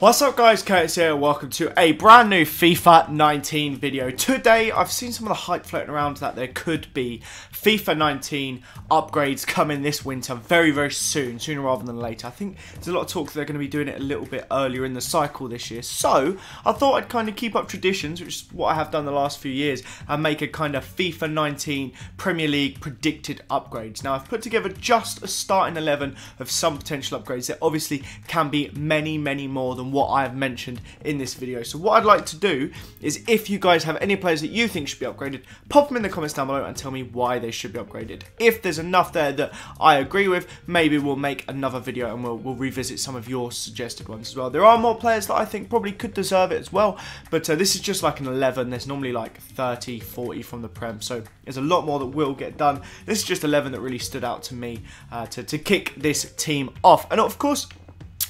What's up guys, Curtis here, welcome to a brand new FIFA 19 video. Today, I've seen some of the hype floating around that there could be FIFA 19 upgrades coming this winter very, very soon, sooner rather than later. I think there's a lot of talk that they're going to be doing it a little bit earlier in the cycle this year. So, I thought I'd kind of keep up traditions, which is what I have done the last few years, and make a kind of FIFA 19 Premier League predicted upgrades. Now, I've put together just a starting 11 of some potential upgrades. There obviously can be many, many more than what I have mentioned in this video. So what I'd like to do is if you guys have any players that you think should be upgraded, pop them in the comments down below and tell me why they should be upgraded. If there's enough there that I agree with, maybe we'll make another video and we'll, we'll revisit some of your suggested ones as well. There are more players that I think probably could deserve it as well, but uh, this is just like an 11. There's normally like 30, 40 from the Prem, so there's a lot more that will get done. This is just 11 that really stood out to me uh, to, to kick this team off. And of course,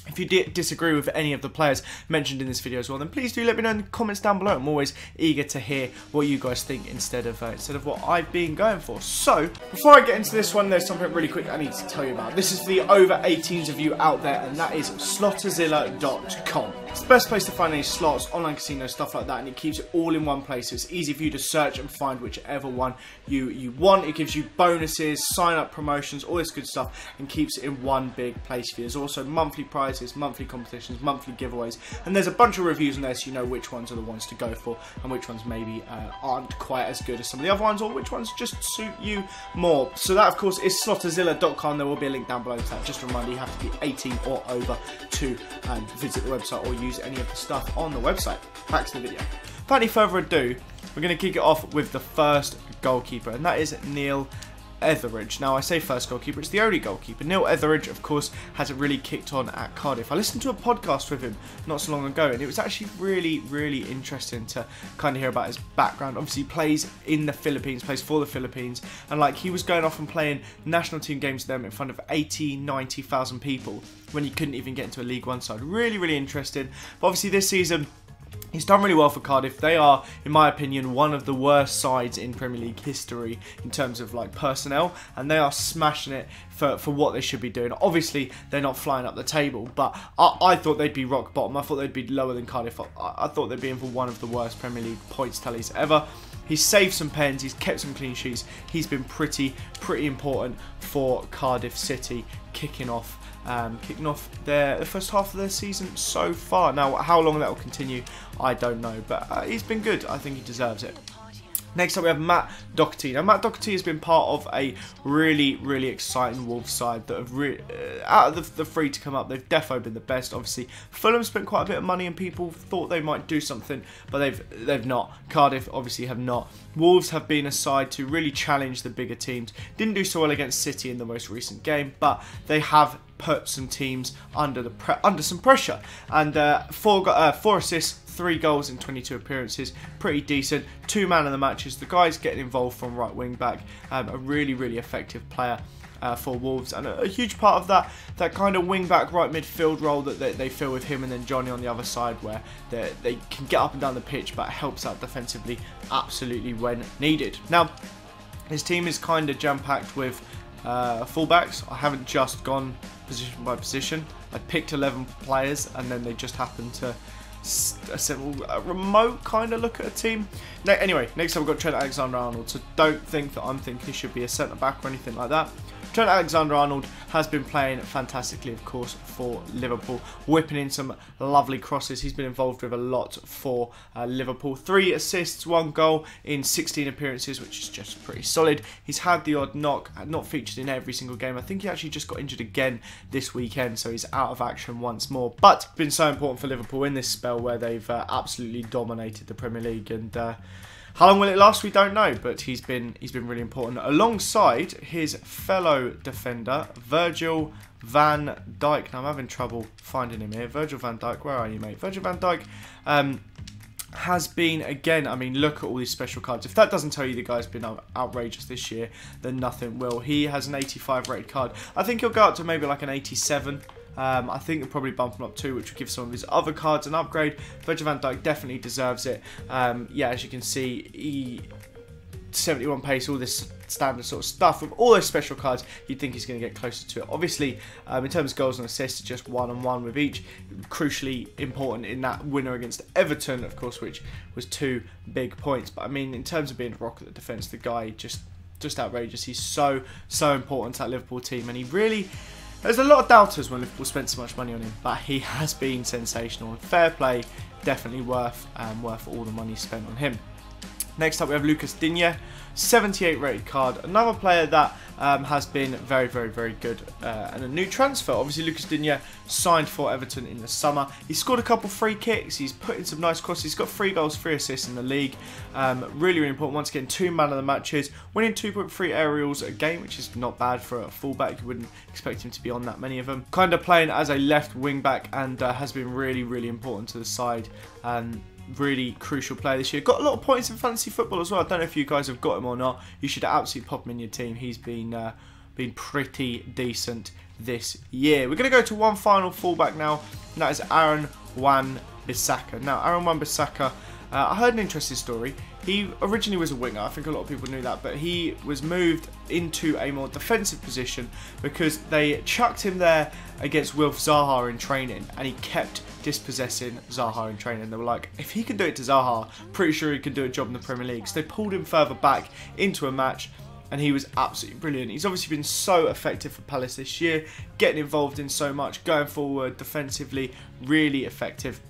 if you disagree with any of the players mentioned in this video as well, then please do let me know in the comments down below. I'm always eager to hear what you guys think instead of uh, instead of what I've been going for. So, before I get into this one, there's something really quick I need to tell you about. This is for the over 18s of you out there, and that is slotozilla.com. It's the best place to find any slots, online casino, stuff like that, and it keeps it all in one place. So it's easy for you to search and find whichever one you, you want. It gives you bonuses, sign up promotions, all this good stuff, and keeps it in one big place for you. There's also monthly prizes, monthly competitions, monthly giveaways, and there's a bunch of reviews in there so you know which ones are the ones to go for and which ones maybe uh, aren't quite as good as some of the other ones, or which ones just suit you more. So that, of course, is slotozilla.com. There will be a link down below to that. Just a reminder, you have to be 18 or over to um, visit the website or use any of the stuff on the website. Back to the video. Without any further ado, we're going to kick it off with the first goalkeeper, and that is Neil Etheridge. Now, I say first goalkeeper, it's the only goalkeeper. Neil Etheridge, of course, hasn't really kicked on at Cardiff. I listened to a podcast with him not so long ago, and it was actually really, really interesting to kind of hear about his background. Obviously, he plays in the Philippines, plays for the Philippines, and like he was going off and playing national team games with them in front of 80, 90,000 people when he couldn't even get into a League One side. Really, really interesting. But obviously, this season, He's done really well for Cardiff. They are, in my opinion, one of the worst sides in Premier League history in terms of like personnel, and they are smashing it for, for what they should be doing. Obviously, they're not flying up the table, but I, I thought they'd be rock bottom. I thought they'd be lower than Cardiff. I, I thought they'd be in for one of the worst Premier League points tallies ever. He's saved some pens, he's kept some clean sheets. He's been pretty, pretty important for Cardiff City kicking off um, kicking off their the first half of their season so far. Now, how long that will continue, I don't know, but uh, he's been good. I think he deserves it. Next up, we have Matt Doherty. Now, Matt Doherty has been part of a really, really exciting Wolves side that have uh, out of the, the free to come up. They've defo been the best. Obviously, Fulham spent quite a bit of money, and people thought they might do something, but they've they've not. Cardiff obviously have not. Wolves have been a side to really challenge the bigger teams. Didn't do so well against City in the most recent game, but they have put some teams under the under some pressure. And uh, four uh, four assists, three goals in 22 appearances, pretty decent. Two man of the matches. The guy's getting involved from right wing back. Um, a really really effective player. Uh, for Wolves and a, a, huge part of that that kind of wing back right midfield role that they, they fill with him and then Jonny on the other side where they, they can get up and down the pitch but helps out defensively absolutely when needed. Now his team is kind of jam packed with uh, fullbacks. I haven't just gone position by position. I picked 11 players and then they just happened to a remote kind of look at a team. anyway, next up we've got Trent Alexander-Arnold, so don't think that I'm thinking he should be a centre-back or anything like that. Trent Alexander-Arnold has been playing fantastically, of course, for Liverpool, whipping in some lovely crosses. He's been involved with a lot for uh, Liverpool. Three assists, one goal in 16 appearances, which is just pretty solid. He's had the odd knock, uh, not featured in every single game. I think he actually just got injured again this weekend, so he's out of action once more. But been so important for Liverpool in this spell where they've uh, absolutely dominated the Premier League and. Uh, how long will it last? We don't know, but he's been he's been really important alongside his fellow defender Virgil van Dijk. Now I'm having trouble finding him here. Virgil van Dijk, where are you, mate? Virgil van Dijk um, has been again. I mean, look at all these special cards. If that doesn't tell you the guy's been outrageous this year, then nothing will. He has an 85 rated card. I think he'll go up to maybe like an 87. Um, I think he'll probably bump him up too, which will give some of his other cards an upgrade. Virgil van Dijk definitely deserves it. Um, yeah, as you can see, he 71 pace, all this standard sort of stuff. With all those special cards, you'd think he's going to get closer to it. Obviously, um, in terms of goals and assists, just one on one with each. Crucially important in that winner against Everton, of course, which was two big points. But I mean, in terms of being a rock at the defence, the guy just just outrageous. He's so so important to that Liverpool team, and he really. There's a lot of doubters when Liverpool spent so much money on him, but he has been sensational. And fair play, definitely worth um, worth all the money spent on him. Next up, we have Lucas Digne, 78 rated card. Another player that um, has been very, very, very good uh, and a new transfer. Obviously, Lucas Digne signed for Everton in the summer. He scored a couple free kicks. He's put in some nice crosses. He's got three goals, three assists in the league. Um, really, really important. Once again, two man of the matches, winning 2.3 aerials a game, which is not bad for a fullback. You wouldn't expect him to be on that many of them. Kind of playing as a left wing back and uh, has been really, really important to the side. Um, really crucial player this year. Got a lot of points in fantasy football as well. I don't know if you guys have got him or not. You should absolutely pop him in your team. He's been uh, been pretty decent this year. We're going to go to one final fullback now, and that is Aaron Wan Bissaka. Now, Aaron Wan Bissaka, uh, I heard an interesting story. He originally was a winger, I think a lot of people knew that, but he was moved into a more defensive position because they chucked him there against Wilf Zaha in training and he kept dispossessing Zaha in training. They were like, if he can do it to Zaha, pretty sure he can do a job in the Premier League. So they pulled him further back into a match and he was absolutely brilliant. He's obviously been so effective for Palace this year, getting involved in so much, going forward defensively, really effective.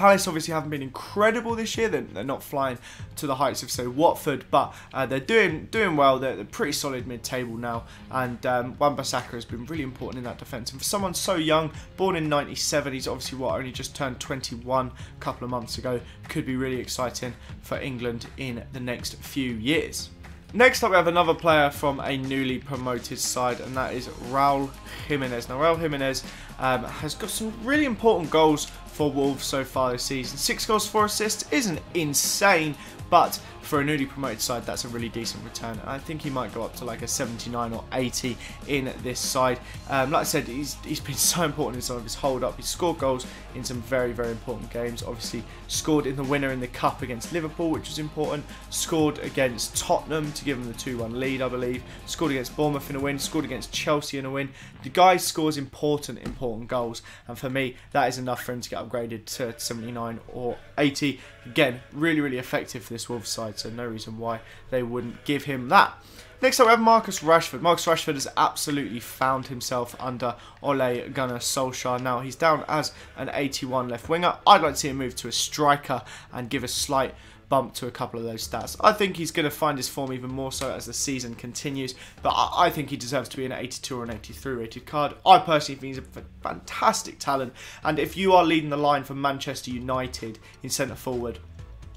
Palace obviously haven't been incredible this year. They're, they're not flying to the heights of say Watford, but uh, they're doing doing well. They're, they're pretty solid mid-table now, and um, Wan-Bissaka has been really important in that defence. And for someone so young, born in '97, he's obviously what only just turned 21 a couple of months ago. Could be really exciting for England in the next few years. Next up, we have another player from a newly promoted side, and that is Raul Jimenez. Now, Raul Jimenez um, has got some really important goals for Wolves so far this season. Six goals, four assists isn't insane, but for a newly promoted side, that's a really decent return. I think he might go up to like a 79 or 80 in this side. Um, like I said, he's, he's been so important in some of his hold up. He's scored goals in some very, very important games. Obviously, scored in the winner in the Cup against Liverpool, which was important. Scored against Tottenham to give them the 2 1 lead, I believe. Scored against Bournemouth in a win. Scored against Chelsea in a win. The guy scores important, important goals. And for me, that is enough for him to get upgraded to 79 or 80. Again, really, really effective for this Wolves side, so no reason why they wouldn't give him that. Next up, we have Marcus Rashford. Marcus Rashford has absolutely found himself under Ole Gunnar Solskjaer. Now, he's down as an 81 left winger. I'd like to see him move to a striker and give a slight bump to a couple of those stats. I think he's going to find his form even more so as the season continues, but I, I think he deserves to be an 82 or an 83 rated card. I personally think he's a fantastic talent, and if you are leading the line for Manchester United in centre forward,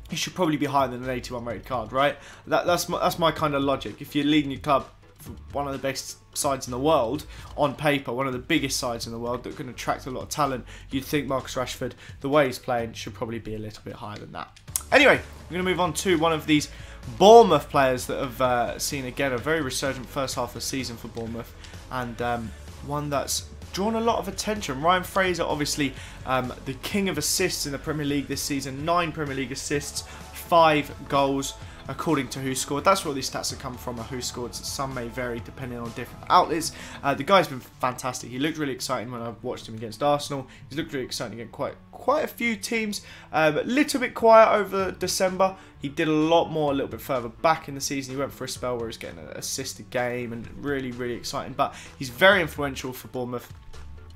he should probably be higher than an 81 rated card, right? That, that's my, that's my kind of logic. If you're leading your club for one of the best sides in the world on paper, one of the biggest sides in the world that can attract a lot of talent, you'd think Marcus Rashford, the way he's playing, should probably be a little bit higher than that. Anyway, we're going to move on to one of these Bournemouth players that have uh, seen again a very resurgent first half of the season for Bournemouth, and um, one that's drawn a lot of attention. Ryan Fraser, obviously um, the king of assists in the Premier League this season, nine Premier League assists, five goals according to WhoScored. That's where these stats have come from, WhoScored? Some may vary depending on different outlets. Uh, the guy's been fantastic. He looked really exciting when I watched him against Arsenal. He's looked really exciting against quite quite a few teams. Um, a little bit quiet over December. He did a lot more a little bit further back in the season. He went for a spell where he was getting an assisted game and really, really exciting. But he's very influential for Bournemouth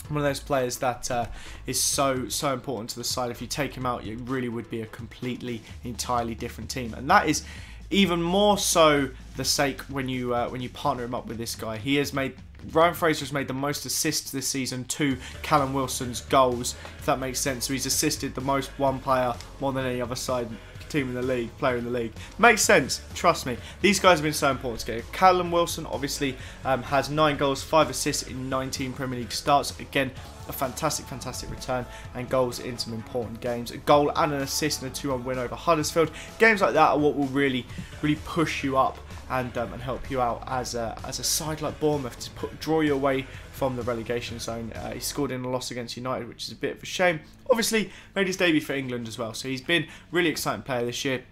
one of those players that uh, is so so important to the side. If you take him out, it really would be a completely entirely different team, and that is even more so the sake when you uh, when you partner him up with this guy. He has made Ryan Fraser has made the most assists this season to Callum Wilson's goals, if that makes sense. So he's assisted the most one player more than any other side team in the league, player in the league. Makes sense, trust me. These guys have been so important to get. Callum Wilson obviously um, has 9 goals, 5 assists in 19 Premier League starts. Again, a fantastic, fantastic return and goals in some important games. A goal and an assist in a 2-1 win over Huddersfield. Games like that are what will really, really push you up and um, and help you out as a, as a side like Bournemouth to put, draw you away from the relegation zone. Uh, he scored in a loss against United, which is a bit of a shame. Obviously, made his debut for England as well, so he's been really exciting player this year.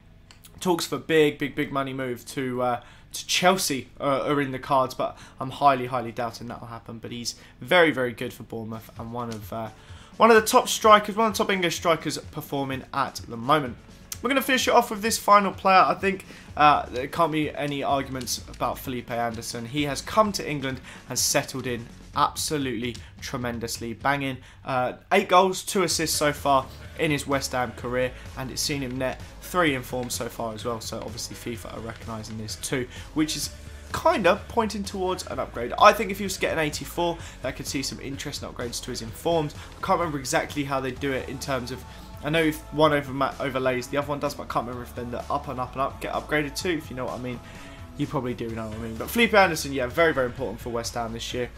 Talks for big, big, big money move to uh, to Chelsea uh, are in the cards, but I'm highly, highly doubting that will happen. But he's very, very good for Bournemouth and one of uh, one of the top strikers, one of the top English strikers performing at the moment. We're going to finish it off with this final player. I think uh, there can't be any arguments about Felipe Anderson. He has come to England and settled in absolutely tremendously, banging uh, eight goals, two assists so far in his West Ham career, and it's seen him net three in form so far as well. So obviously FIFA are recognising this too, which is kind of pointing towards an upgrade. I think if he was to get an 84, that could see some interesting upgrades to his informed. I can't remember exactly how they do it in terms of I know if one over overlays, the other one does, but I can't remember if then the up and up and up get upgraded too, if you know what I mean. You probably do know what I mean. But Felipe Anderson, yeah, very, very important for West Ham this year.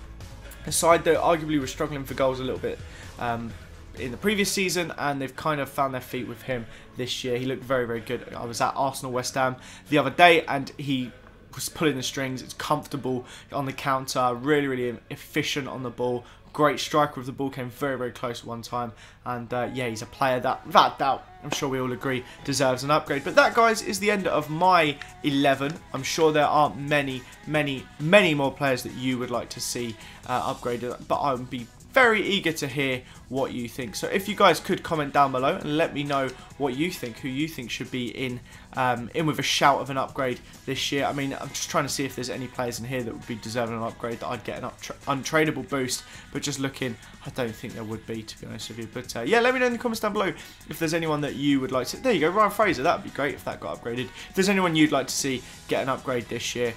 A side that arguably was struggling for goals a little bit um, in the previous season, and they've kind of found their feet with him this year. He looked very, very good. I was at Arsenal West Ham the other day, and he was pulling the strings. It's comfortable on the counter, really, really efficient on the ball. Great striker of the ball, came very, very close one time. And uh, yeah, he's a player that, without doubt, I'm sure we all agree, deserves an upgrade. But that, guys, is the end of my 11. I'm sure there are many, many, many more players that you would like to see uh, upgraded. But I would be very eager to hear what you think. So if you guys could comment down below and let me know what you think, who you think should be in um, in with a shout of an upgrade this year. I mean, I'm just trying to see if there's any players in here that would be deserving an upgrade that I'd get an untradeable boost. But just looking, I don't think there would be, to be honest with you. But uh, yeah, let me know in the comments down below if there's anyone that you would like to... There you go, Ryan Fraser. That would be great if that got upgraded. If there's anyone you'd like to see get an upgrade this year,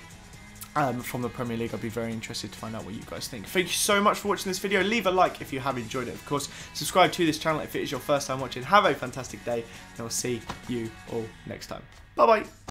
um, from the Premier League. I'd be very interested to find out what you guys think. Thank you so much for watching this video. Leave a like if you have enjoyed it, of course. Subscribe to this channel if it is your first time watching. Have a fantastic day, and I'll see you all next time. Bye-bye.